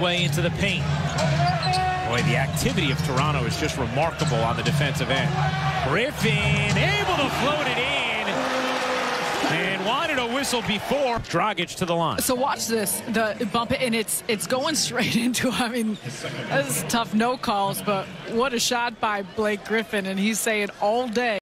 way into the paint. Boy, the activity of Toronto is just remarkable on the defensive end. Griffin able to float it in and wanted a whistle before. Dragic to the line. So watch this, the bump it, and it's it's going straight into. I mean, that's tough no calls, but what a shot by Blake Griffin, and he's saying all day.